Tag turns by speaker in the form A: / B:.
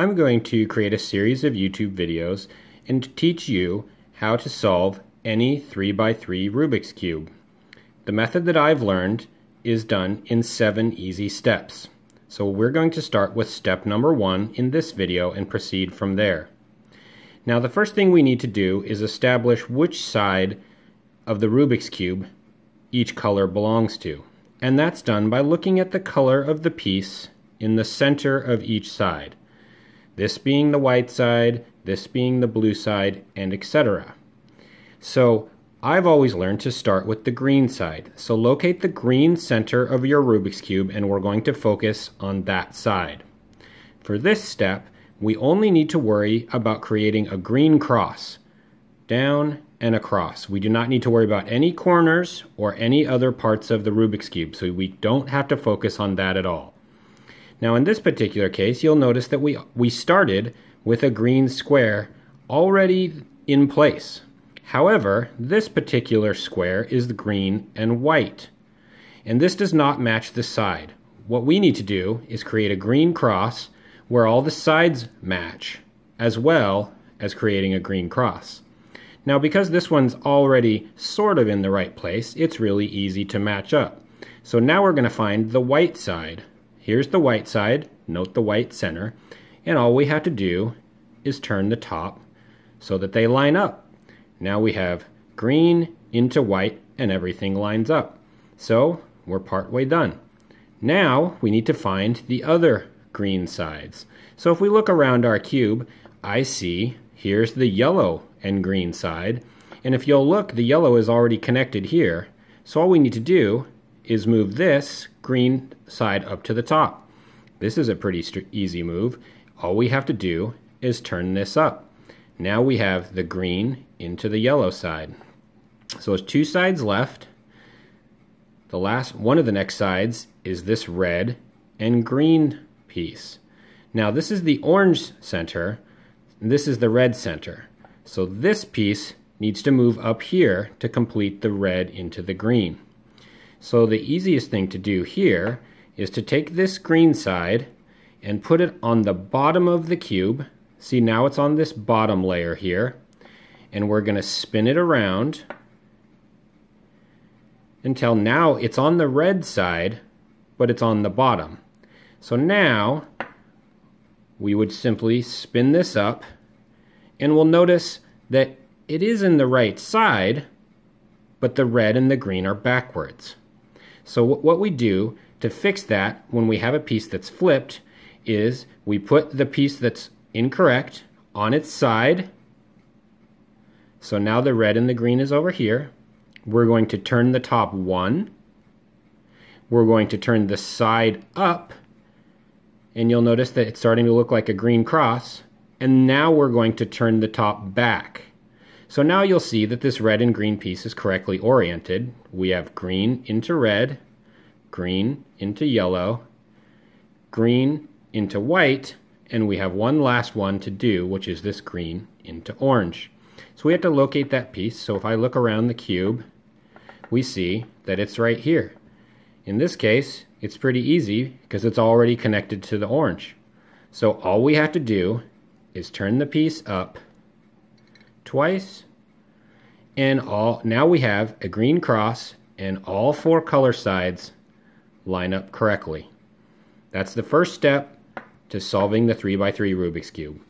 A: I'm going to create a series of YouTube videos and teach you how to solve any 3x3 Rubik's Cube. The method that I've learned is done in seven easy steps. So we're going to start with step number one in this video and proceed from there. Now the first thing we need to do is establish which side of the Rubik's Cube each color belongs to. And that's done by looking at the color of the piece in the center of each side this being the white side, this being the blue side, and etc. So I've always learned to start with the green side. So locate the green center of your Rubik's Cube and we're going to focus on that side. For this step, we only need to worry about creating a green cross, down and across. We do not need to worry about any corners or any other parts of the Rubik's Cube, so we don't have to focus on that at all. Now in this particular case, you'll notice that we, we started with a green square already in place. However, this particular square is the green and white. And this does not match the side. What we need to do is create a green cross where all the sides match, as well as creating a green cross. Now because this one's already sort of in the right place, it's really easy to match up. So now we're going to find the white side Here's the white side, note the white center, and all we have to do is turn the top so that they line up. Now we have green into white and everything lines up. So we're partway done. Now we need to find the other green sides. So if we look around our cube, I see here's the yellow and green side. And if you'll look, the yellow is already connected here. So all we need to do is move this green side up to the top. This is a pretty easy move. All we have to do is turn this up. Now we have the green into the yellow side. So there's two sides left. The last one of the next sides is this red and green piece. Now this is the orange center, this is the red center. So this piece needs to move up here to complete the red into the green. So the easiest thing to do here is to take this green side and put it on the bottom of the cube. See now it's on this bottom layer here. And we're going to spin it around until now it's on the red side, but it's on the bottom. So now we would simply spin this up and we'll notice that it is in the right side, but the red and the green are backwards. So what we do to fix that when we have a piece that's flipped is we put the piece that's incorrect on its side. So now the red and the green is over here. We're going to turn the top one. We're going to turn the side up. And you'll notice that it's starting to look like a green cross. And now we're going to turn the top back. So now you'll see that this red and green piece is correctly oriented. We have green into red, green into yellow, green into white, and we have one last one to do, which is this green into orange. So we have to locate that piece. So if I look around the cube, we see that it's right here. In this case, it's pretty easy because it's already connected to the orange. So all we have to do is turn the piece up twice and all now we have a green cross and all four color sides line up correctly. That's the first step to solving the 3x3 Rubik's Cube.